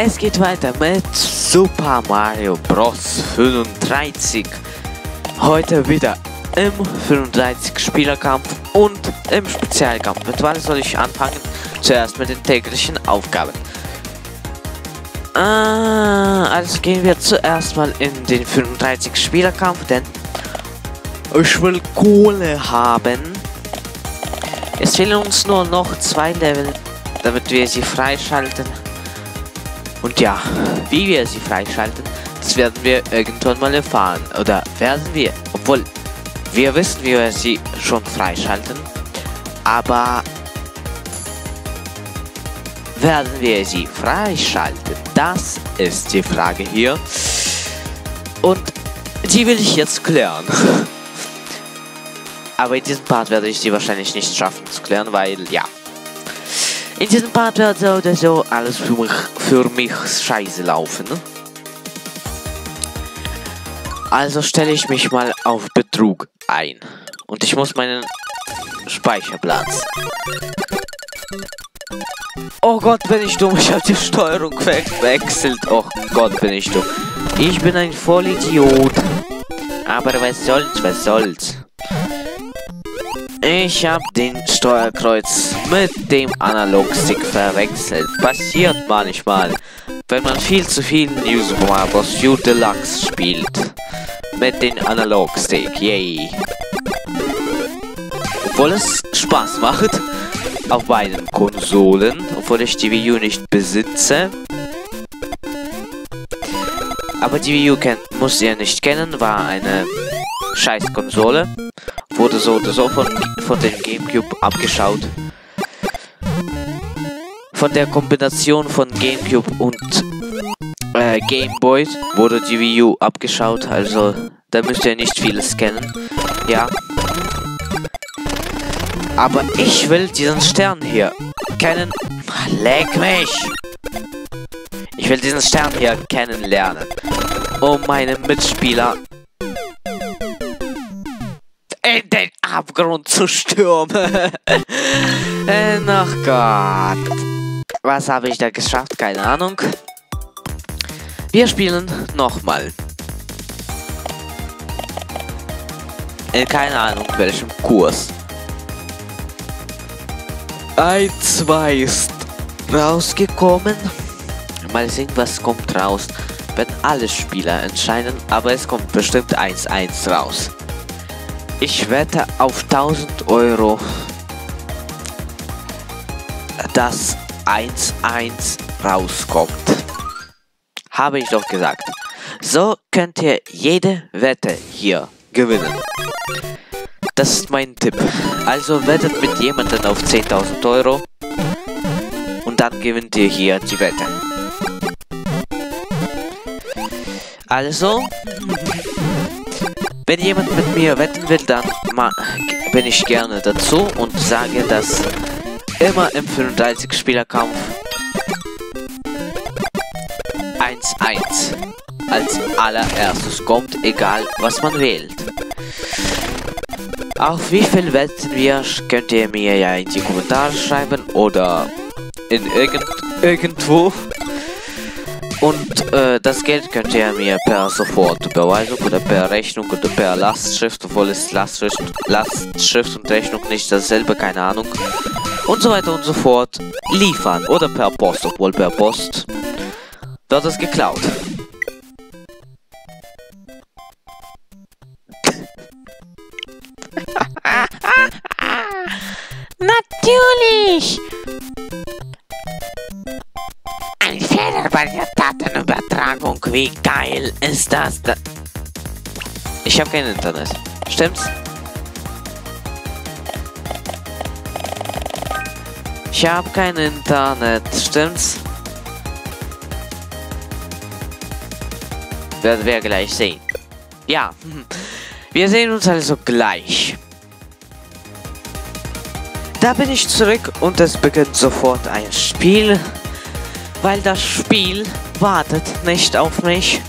Es geht weiter mit Super Mario Bros. 35. Heute wieder im 35 Spielerkampf und im Spezialkampf. Mit was soll ich anfangen? Zuerst mit den täglichen Aufgaben. Ah, also gehen wir zuerst mal in den 35 Spielerkampf, denn ich will Kohle haben. Es fehlen uns nur noch zwei Level, damit wir sie freischalten. Und ja, wie wir sie freischalten, das werden wir irgendwann mal erfahren. Oder werden wir, obwohl wir wissen, wie wir sie schon freischalten. Aber werden wir sie freischalten? Das ist die Frage hier. Und die will ich jetzt klären. Aber in diesem Part werde ich sie wahrscheinlich nicht schaffen zu klären, weil ja. In diesem Part wird so oder so alles für mich, für mich scheiße laufen. Ne? Also stelle ich mich mal auf Betrug ein. Und ich muss meinen Speicherplatz. Oh Gott, bin ich dumm. Ich habe die Steuerung gewechselt. Oh Gott, bin ich dumm. Ich bin ein Vollidiot. Aber was soll's, was soll's. Ich habe den Steuerkreuz mit dem Analogstick verwechselt. Passiert manchmal, wenn man viel zu viel New Super Mario Bros. U Deluxe spielt. Mit dem Analogstick, yay. Obwohl es Spaß macht, auf beiden Konsolen, obwohl ich die Wii U nicht besitze. Aber die Wii U muss ihr nicht kennen, war eine scheiß Konsole. Wurde so oder so von, von dem Gamecube abgeschaut. Von der Kombination von Gamecube und äh, Gameboy wurde die Wii U abgeschaut, also da müsst ihr nicht vieles kennen. Ja. Aber ich will diesen Stern hier kennen. Leck mich! Ich will diesen Stern hier kennenlernen. Um meinen Mitspieler in den Abgrund zu stürmen. Ach Gott. Was habe ich da geschafft? Keine Ahnung. Wir spielen nochmal. In keine Ahnung welchem Kurs. Ein, zwei ist rausgekommen. Mal sehen, was kommt raus. Wenn alle Spieler entscheiden, aber es kommt bestimmt 1-1 raus. Ich wette auf 1000 Euro, dass 1-1 rauskommt. Habe ich doch gesagt. So könnt ihr jede Wette hier gewinnen. Das ist mein Tipp. Also wettet mit jemandem auf 10.000 Euro und dann gewinnt ihr hier die Wette. Also, wenn jemand mit mir wetten will, dann bin ich gerne dazu und sage, dass immer im 35-Spieler-Kampf 1-1 als allererstes kommt, egal was man wählt. Auf wie viel wetten wir, könnt ihr mir ja in die Kommentare schreiben oder in irgend irgendwo. Äh, das Geld könnt ihr mir per Sofortüberweisung oder per Rechnung oder per Lastschrift, obwohl es Lastschrift, Lastschrift und Rechnung nicht dasselbe, keine Ahnung. Und so weiter und so fort liefern. Oder per Post, obwohl per Post wird es geklaut. Natürlich! Ein Fehler bei der Datenübertragung. Wie geil ist das? Da ich habe kein Internet. Stimmt's? Ich habe kein Internet. Stimmt's? Werden wir gleich sehen. Ja. Wir sehen uns also gleich. Da bin ich zurück und es beginnt sofort ein Spiel, weil das Spiel wartet nicht auf mich.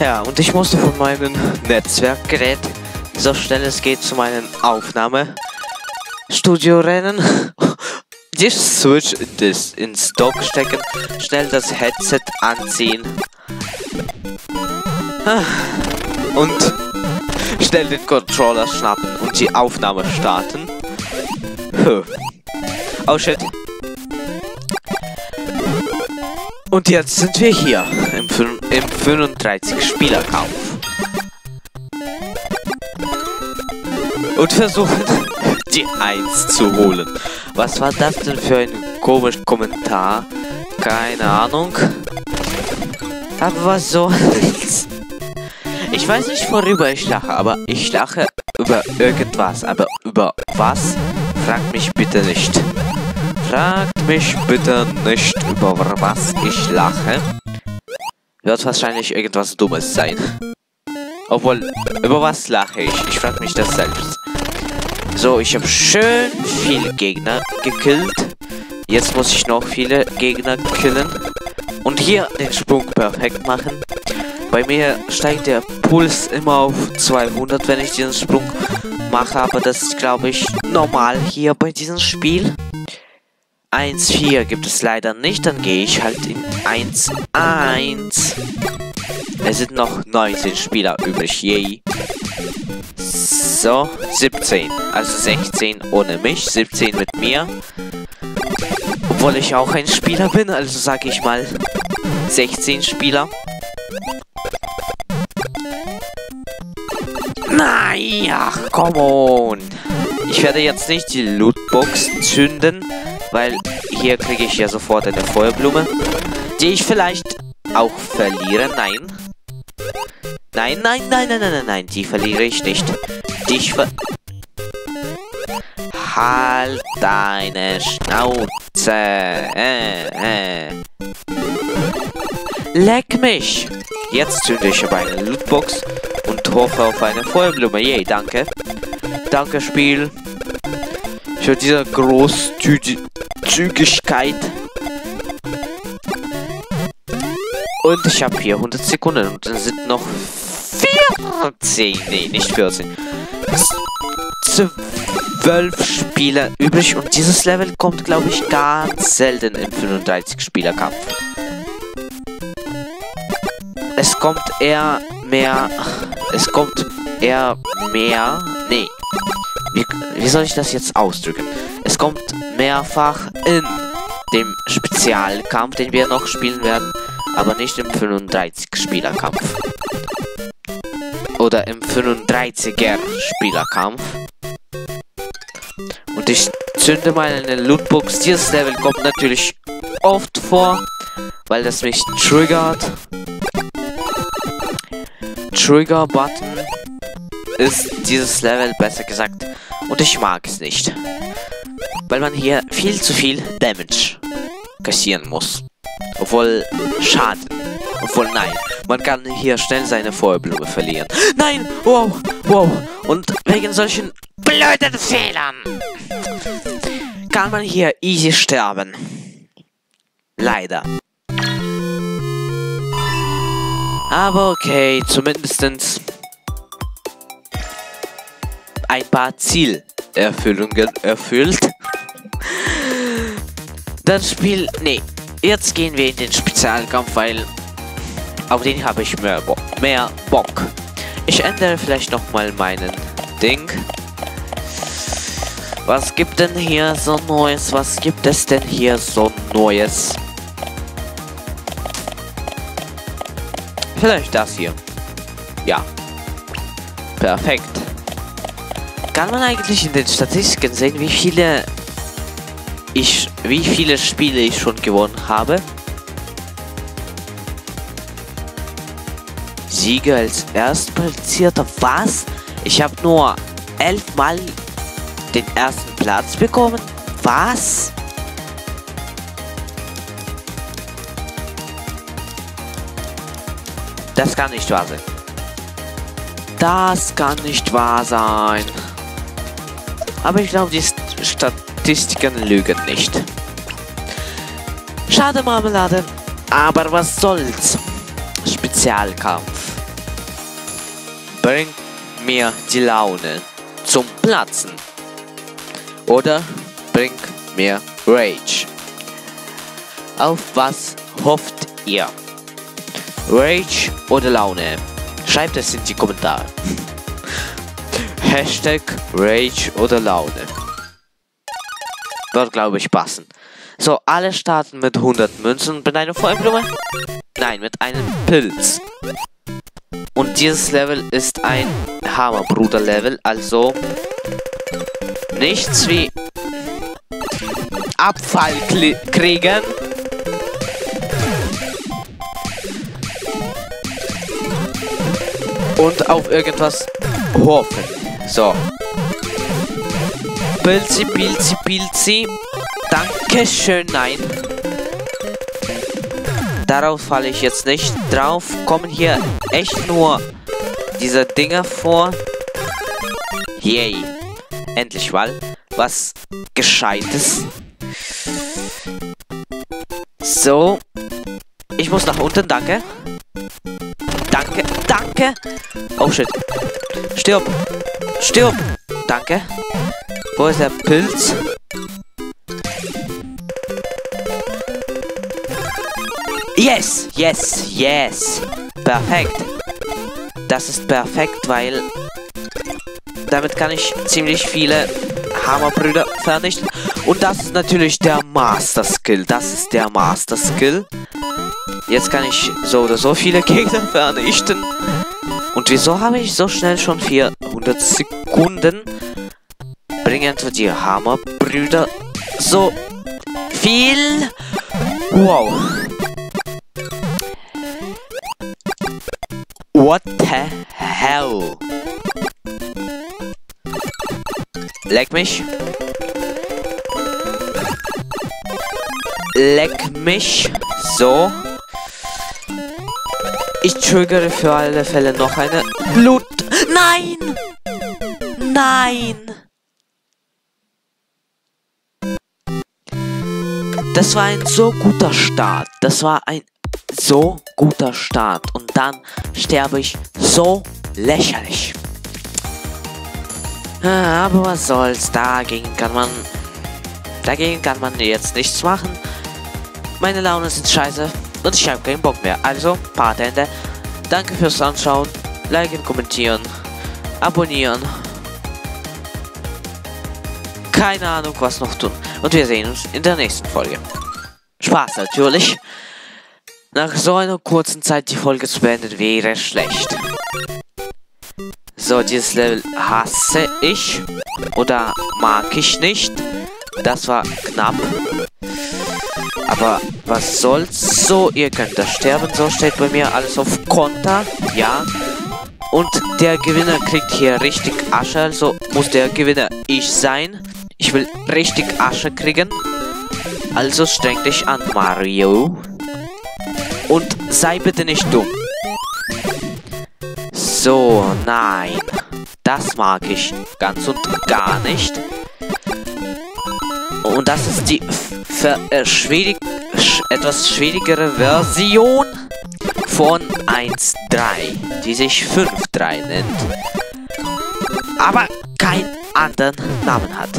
Ja, und ich musste von meinem Netzwerkgerät so schnell es geht zu meinem Aufnahmestudio rennen. die Switch das, ins Dock stecken, schnell das Headset anziehen ah. und schnell den Controller schnappen und die Aufnahme starten. Oh shit. Und jetzt sind wir hier im, im 35-Spieler-Kampf. Und versuchen, die 1 zu holen. Was war das denn für ein komischer Kommentar? Keine Ahnung. Aber was soll's? Ich weiß nicht, worüber ich lache, aber ich lache über irgendwas. Aber über was? Fragt mich bitte nicht. Fragt mich bitte nicht, über was ich lache. Wird wahrscheinlich irgendwas Dummes sein. Obwohl, über was lache ich? Ich frage mich das selbst. So, ich habe schön viele Gegner gekillt. Jetzt muss ich noch viele Gegner killen. Und hier den Sprung perfekt machen. Bei mir steigt der Puls immer auf 200, wenn ich diesen Sprung mache. Aber das ist, glaube ich, normal hier bei diesem Spiel. 1-4 gibt es leider nicht, dann gehe ich halt in 1-1. Es sind noch 19 Spieler übrig, yay. So, 17. Also 16 ohne mich, 17 mit mir. Obwohl ich auch ein Spieler bin, also sage ich mal 16 Spieler. Nein, ach, come on. Ich werde jetzt nicht die Lootbox zünden, weil hier kriege ich ja sofort eine Feuerblume, die ich vielleicht auch verliere. Nein. Nein, nein, nein, nein, nein, nein, nein, die verliere ich nicht. Die ich ver... Halt deine Schnauze. Äh, äh. Leck mich. Jetzt zünde ich aber eine Lootbox und hoffe auf eine Feuerblume. Yay, danke. Danke, Spiel. Für diese Großzügigkeit. Und ich habe hier 100 Sekunden und dann sind noch 14. Nee, nicht 14. 12 Spieler übrig und dieses Level kommt, glaube ich, ganz selten im 35-Spieler-Kampf. Es kommt eher mehr... Es kommt eher mehr... Nee. Wie, wie soll ich das jetzt ausdrücken? Es kommt mehrfach in dem Spezialkampf, den wir noch spielen werden, aber nicht im 35-Spielerkampf. Oder im 35er-Spielerkampf. Und ich zünde mal eine Lootbox. Dieses Level kommt natürlich oft vor, weil das mich triggert. Trigger-Button ist dieses Level, besser gesagt. Und ich mag es nicht. Weil man hier viel zu viel Damage kassieren muss. Obwohl, Schaden. Obwohl, nein. Man kann hier schnell seine Feuerblume verlieren. Nein! Wow! Wow! Und wegen solchen blöden Fehlern kann man hier easy sterben. Leider. Aber okay, zumindestens ein paar Zielerfüllungen erfüllt. Das Spiel, nee, jetzt gehen wir in den Spezialkampf, weil auf den habe ich mehr, Bo mehr Bock. Ich ändere vielleicht nochmal meinen Ding. Was gibt denn hier so Neues? Was gibt es denn hier so Neues? Vielleicht das hier. Ja. Perfekt. Kann man eigentlich in den Statistiken sehen, wie viele ich, wie viele Spiele ich schon gewonnen habe? Siege als Erstplatzierter. Was? Ich habe nur elfmal den ersten Platz bekommen? Was? Das kann nicht wahr sein. Das kann nicht wahr sein. Aber ich glaube, die Statistiken lügen nicht. Schade, Marmelade. Aber was soll's? Spezialkampf. Bringt mir die Laune zum Platzen. Oder bringt mir Rage. Auf was hofft ihr? Rage oder Laune? Schreibt es in die Kommentare. Hashtag Rage oder Laune. Wird, glaube ich, passen. So, alle starten mit 100 Münzen mit einer Feuerblume. Nein, mit einem Pilz. Und dieses Level ist ein Hammerbruder-Level, also nichts wie Abfall kriegen. Und auf irgendwas hoffen. So. Pilzi, Pilzi, Pilzi. Dankeschön, nein. Darauf falle ich jetzt nicht drauf. Kommen hier echt nur diese Dinger vor. Yay. Endlich mal was Gescheites. So. Ich muss nach unten, danke. Danke, danke. Oh shit. Stirb. Stirb. Danke. Wo ist der Pilz? Yes, yes, yes. Perfekt. Das ist perfekt, weil damit kann ich ziemlich viele Hammerbrüder vernichten. Und das ist natürlich der Master Skill. Das ist der Master Skill. Jetzt kann ich so oder so viele Gegner vernichten. Wieso habe ich so schnell schon 400 Sekunden? Bringen wir die Hammerbrüder so viel? Wow. What the hell? Leck mich. Leck mich. So. Ich triggere für alle Fälle noch eine Blut. Nein! Nein! Das war ein so guter Start. Das war ein so guter Start. Und dann sterbe ich so lächerlich. Aber was soll's, dagegen kann man... Dagegen kann man jetzt nichts machen. Meine Laune sind scheiße und ich habe keinen Bock mehr. Also, Part Ende. Danke fürs Anschauen, liken, kommentieren, abonnieren. Keine Ahnung, was noch tun. Und wir sehen uns in der nächsten Folge. Spaß natürlich. Nach so einer kurzen Zeit die Folge zu beenden wäre schlecht. So, dieses Level hasse ich. Oder mag ich nicht. Das war knapp. Aber was soll's so? Ihr könnt da sterben. So steht bei mir alles auf Konter. Ja. Und der Gewinner kriegt hier richtig Asche. Also muss der Gewinner ich sein. Ich will richtig Asche kriegen. Also streng dich an, Mario. Und sei bitte nicht dumm. So, nein. Das mag ich ganz und gar nicht. Und das ist die äh, schwierig sch etwas schwierigere Version von 1.3, die sich 5.3 nennt. Aber keinen anderen Namen hat.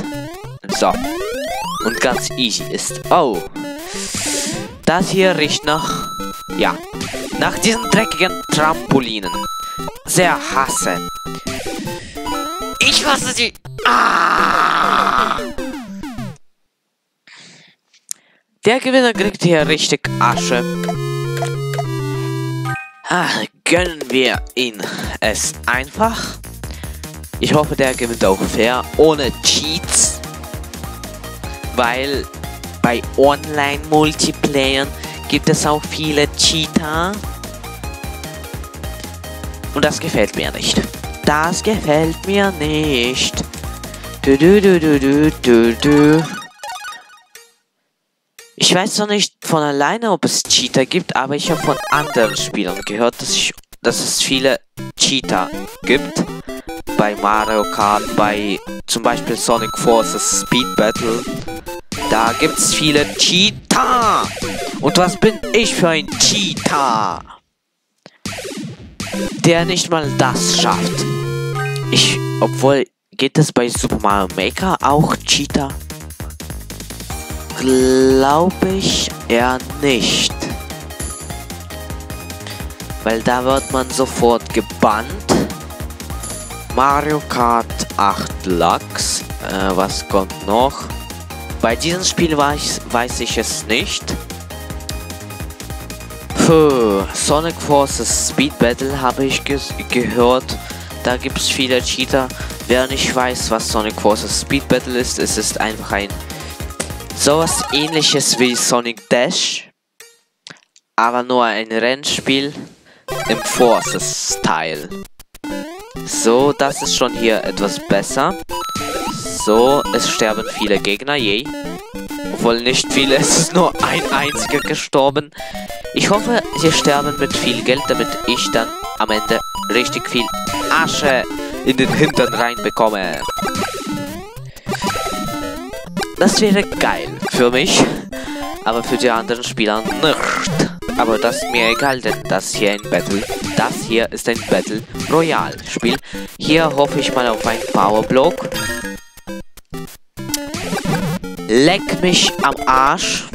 So. Und ganz easy ist. Oh. Das hier riecht nach... Ja. Nach diesen dreckigen Trampolinen sehr hasse. Ich hasse sie. Ah! Der Gewinner kriegt hier richtig Asche. Ah, gönnen wir ihn es einfach. Ich hoffe, der gewinnt auch fair, ohne Cheats. Weil bei Online-Multiplayern gibt es auch viele Cheater. Und das gefällt mir nicht. Das gefällt mir nicht. Du, du, du, du, du, du, du. Ich weiß noch nicht von alleine, ob es Cheater gibt, aber ich habe von anderen Spielern gehört, dass, ich, dass es viele Cheater gibt. Bei Mario Kart, bei zum Beispiel Sonic Forces Speed Battle. Da gibt es viele Cheater. Und was bin ich für ein Cheater? der nicht mal das schafft. Ich, obwohl, geht es bei Super Mario Maker auch Cheater? Glaube ich eher nicht. Weil da wird man sofort gebannt. Mario Kart 8 Lux. Äh, was kommt noch? Bei diesem Spiel weiß, weiß ich es nicht. Puh, Sonic Forces Speed Battle habe ich ge gehört. Da gibt es viele Cheater. Wer nicht weiß, was Sonic Forces Speed Battle ist, es ist einfach ein sowas ähnliches wie Sonic Dash. Aber nur ein Rennspiel im Forces-Style. So, das ist schon hier etwas besser. So, es sterben viele Gegner, yay. Obwohl nicht viele, es ist nur ein einziger gestorben. Ich hoffe, sie sterben mit viel Geld, damit ich dann am Ende richtig viel Asche in den Hintern reinbekomme. Das wäre geil für mich, aber für die anderen Spieler nicht. Aber das ist mir egal, denn das hier ein Battle, das hier ist ein Battle Royale Spiel. Hier hoffe ich mal auf einen Powerblock. Leck mich am Arsch.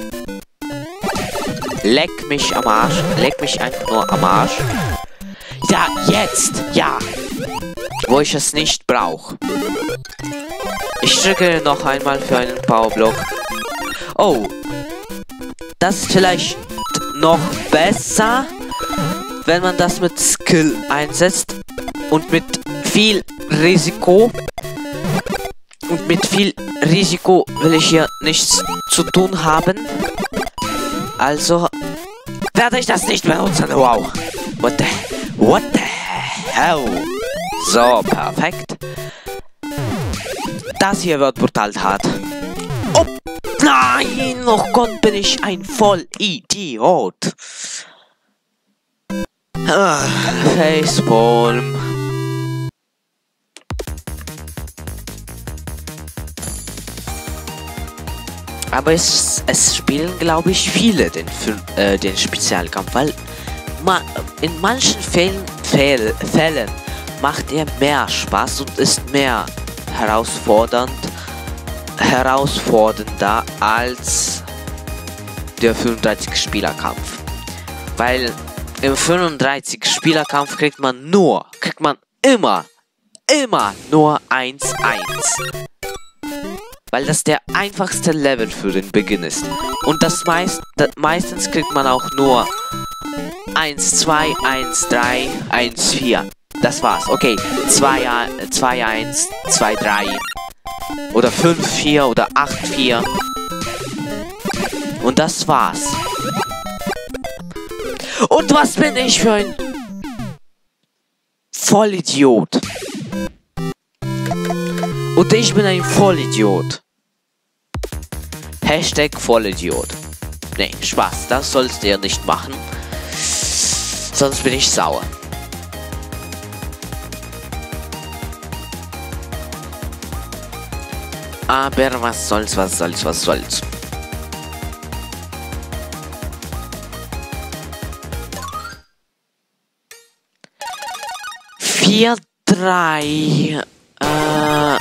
Leck mich am Arsch. Leck mich einfach nur am Arsch. Ja, jetzt. Ja. Wo ich es nicht brauche. Ich drücke noch einmal für einen Powerblock. Oh. Das ist vielleicht noch besser, wenn man das mit Skill einsetzt und mit viel Risiko. Und mit viel Risiko will ich hier nichts zu tun haben. Also werde ich das nicht benutzen. Wow. What the, what the hell? So, perfekt. Das hier wird brutal hart. Oh, nein, oh Gott, bin ich ein Vollidiot. Ah, Facepalm. Aber es, es spielen, glaube ich, viele den, äh, den Spezialkampf, weil ma in manchen Fällen, Fäll, Fällen macht er mehr Spaß und ist mehr herausfordernd, herausfordernder als der 35-Spieler-Kampf. Weil im 35-Spieler-Kampf kriegt man nur, kriegt man immer, immer nur 1-1 weil das der einfachste Level für den Beginn ist. Und das, meist, das meistens kriegt man auch nur 1, 2, 1, 3, 1, 4. Das war's. Okay, 2, 2, 1, 2, 3. Oder 5, 4 oder 8, 4. Und das war's. Und was bin ich für ein Vollidiot? Und ich bin ein Vollidiot. Hashtag Vollidiot. Nee, Spaß, das sollst du ja nicht machen. Sonst bin ich sauer. Aber was soll's, was soll's, was soll's. Vier, drei. Äh,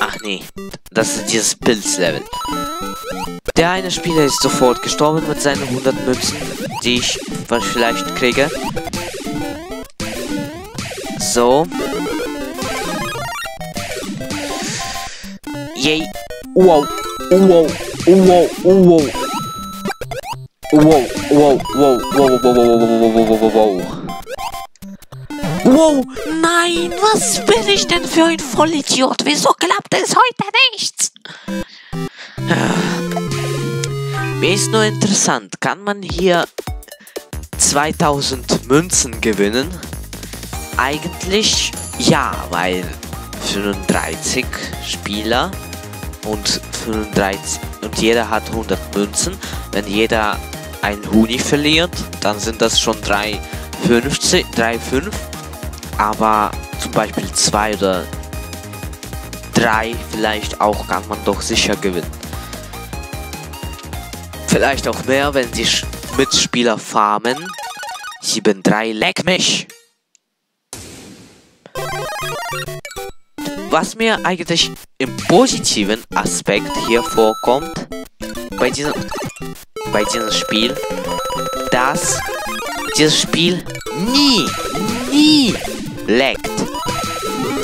ach nee, das ist dieses Pilzlevel. Der eine Spieler ist sofort gestorben mit seinen 100 Münzen, die ich vielleicht kriege. So. Yay. Wow. Wow. Wow. Wow. Wow. Wow. Wow. Wow. Wow. Wow. Wow. Wow. Wow. Wow. Wow, nein, was bin ich denn für ein Vollidiot? Wieso klappt es heute nichts? Mir ist nur interessant, kann man hier 2000 Münzen gewinnen? Eigentlich ja, weil 35 Spieler und 35 und jeder hat 100 Münzen. Wenn jeder ein Huni verliert, dann sind das schon 3,50, 3,5. Aber zum Beispiel 2 oder 3 vielleicht auch kann man doch sicher gewinnen. Vielleicht auch mehr, wenn die Mitspieler farmen. 7-3, leck mich! Was mir eigentlich im positiven Aspekt hier vorkommt, bei diesem, bei diesem Spiel, dass dieses Spiel nie, nie laggt.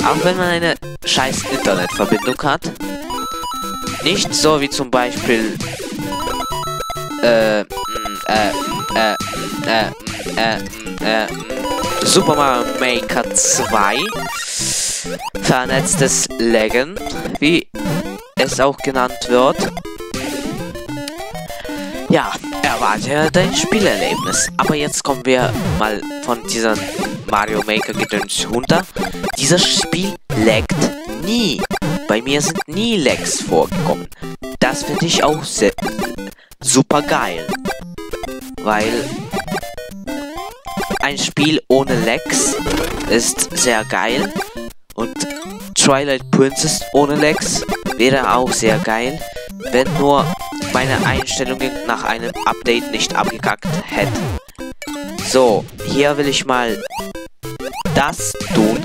Auch wenn man eine scheiß Internetverbindung hat. Nicht so wie zum Beispiel äh, äh, äh, äh, äh, äh, Super Mario Maker 2 vernetztes Laggen, wie es auch genannt wird. Ja, erwarte dein Spielerlebnis. Aber jetzt kommen wir mal von dieser Mario Maker Gedöns runter. Dieses Spiel laggt nie. Bei mir sind nie Lags vorgekommen. Das finde ich auch super geil. Weil ein Spiel ohne Lags ist sehr geil. Und Twilight Princess ohne Lags wäre auch sehr geil, wenn nur meine Einstellungen nach einem Update nicht abgekackt hätten. So, hier will ich mal das tun.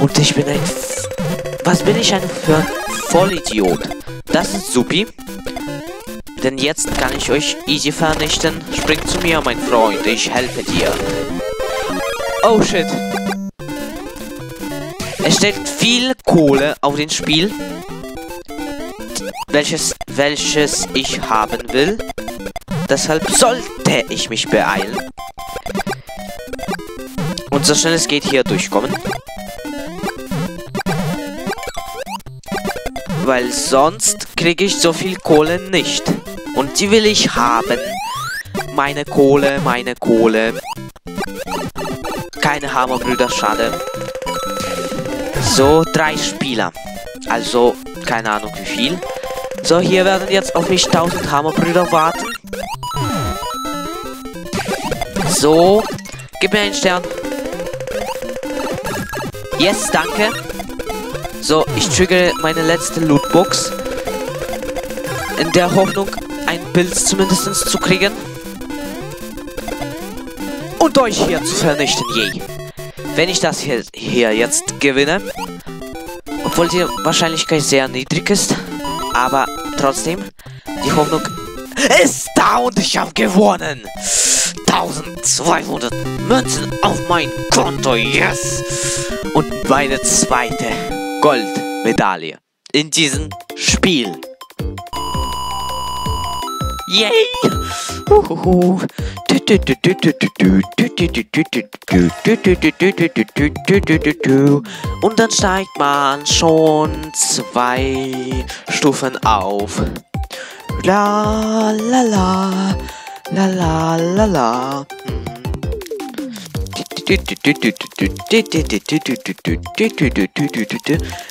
Und ich bin ein... F Was bin ich ein für ein Vollidiot? Das ist supi. Denn jetzt kann ich euch easy vernichten. Spring zu mir, mein Freund. Ich helfe dir. Oh shit. Es stellt viel Kohle auf den Spiel. Welches, welches ich haben will. Deshalb sollte ich mich beeilen. Und so schnell es geht hier durchkommen. Weil sonst kriege ich so viel Kohle nicht. Und die will ich haben. Meine Kohle, meine Kohle. Keine Hammerbrüder, schade. So, drei Spieler. Also, keine Ahnung wie viel. So, hier werden jetzt auf mich 1000 Hammerbrüder warten. So, gib mir einen Stern. Yes, danke. So, ich triggere meine letzte Lootbox. In der Hoffnung, einen Pilz zumindest zu kriegen. Und euch hier zu vernichten, je. Wenn ich das hier, hier jetzt gewinne, obwohl die Wahrscheinlichkeit sehr niedrig ist, aber trotzdem, die Hoffnung ist da und ich habe gewonnen. 1200 Münzen auf mein Konto, yes! Und meine zweite Goldmedaille in diesem Spiel. Yay! Uhuhu. Und dann steigt man schon zwei Stufen auf. La la la la la la la.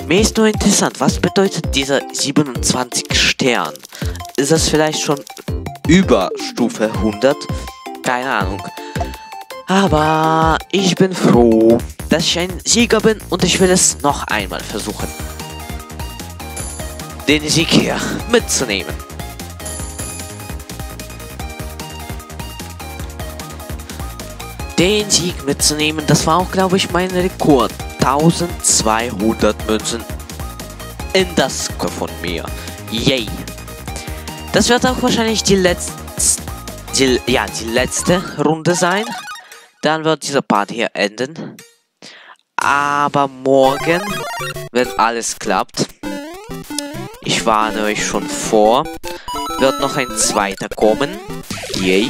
Mir ist nur interessant, was bedeutet dieser 27 Stern? Ist das vielleicht schon über Stufe 100? Keine Ahnung. Aber ich bin froh, dass ich ein Sieger bin und ich will es noch einmal versuchen. Den Sieg hier mitzunehmen. Den Sieg mitzunehmen, das war auch, glaube ich, mein Rekord. 1200 Münzen in das von mir. Yay. Das wird auch wahrscheinlich die letzte, die, ja, die letzte Runde sein. Dann wird dieser Part hier enden. Aber morgen, wenn alles klappt, ich warne euch schon vor, wird noch ein zweiter kommen. Yay.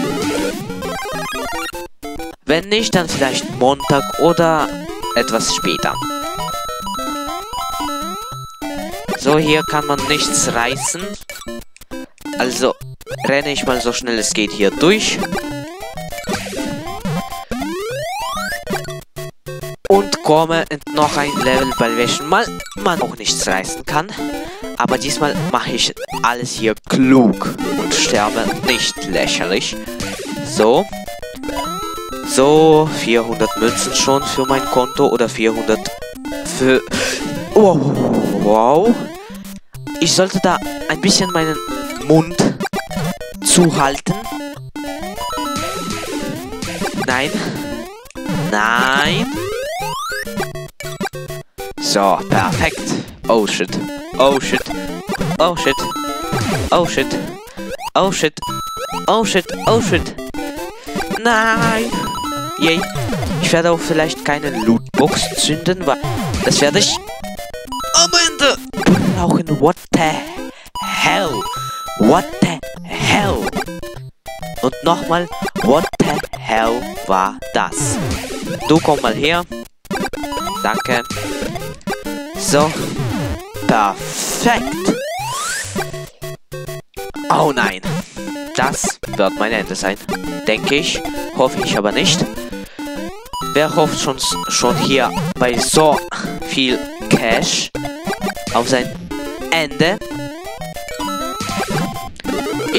Wenn nicht, dann vielleicht Montag oder etwas später. So, hier kann man nichts reißen. Also renne ich mal so schnell es geht hier durch. Und komme in noch ein Level, bei welchem mal man auch nichts reißen kann. Aber diesmal mache ich alles hier klug und sterbe nicht lächerlich. So. So, 400 Münzen schon für mein Konto oder 400 für... Wow, wow. Ich sollte da ein bisschen meinen Mund zuhalten. Nein. Nein. So, perfekt. Oh shit. Oh shit. Oh shit. Oh shit. Oh shit. Oh shit. Oh shit. Nein. Yay. Ich werde auch vielleicht keine Lootbox zünden, weil das werde ich am Ende brauchen. What the hell? What the nochmal, what the hell war das? Du komm mal her. Danke. So. Perfekt. Oh nein. Das wird mein Ende sein. Denke ich. Hoffe ich aber nicht. Wer hofft schon, schon hier bei so viel Cash auf sein Ende?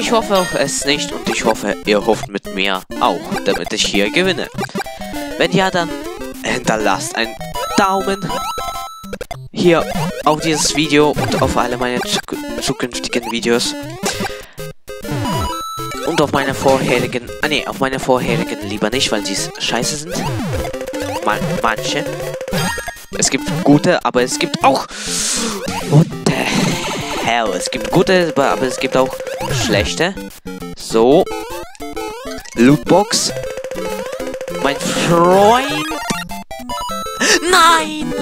Ich hoffe es nicht und ich hoffe, ihr hofft mit mir auch, damit ich hier gewinne. Wenn ja, dann hinterlasst einen Daumen hier auf dieses Video und auf alle meine zukünftigen Videos. Und auf meine vorherigen, ah ne, auf meine vorherigen lieber nicht, weil sie scheiße sind. Man, manche. Es gibt gute, aber es gibt auch... Hell? Es gibt gute, aber es gibt auch schlechte. So. Lootbox. Mein Freund. Nein!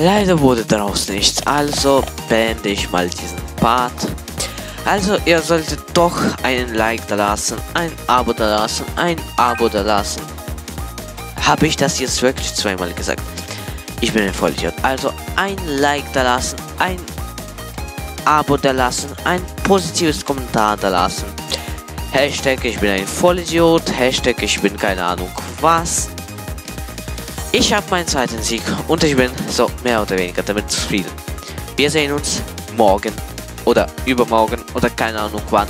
Leider wurde daraus nichts, also beende ich mal diesen Part. Also ihr solltet doch einen Like da lassen, ein Abo da lassen, ein Abo da lassen. Habe ich das jetzt wirklich zweimal gesagt? Ich bin ein Vollidiot. Also ein Like da lassen, ein Abo da lassen, ein positives Kommentar da lassen. Hashtag ich bin ein Vollidiot, Hashtag ich bin keine Ahnung was. Ich habe meinen zweiten Sieg und ich bin so mehr oder weniger damit zufrieden. Wir sehen uns morgen oder übermorgen oder keine Ahnung wann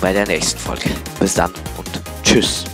bei der nächsten Folge. Bis dann und tschüss.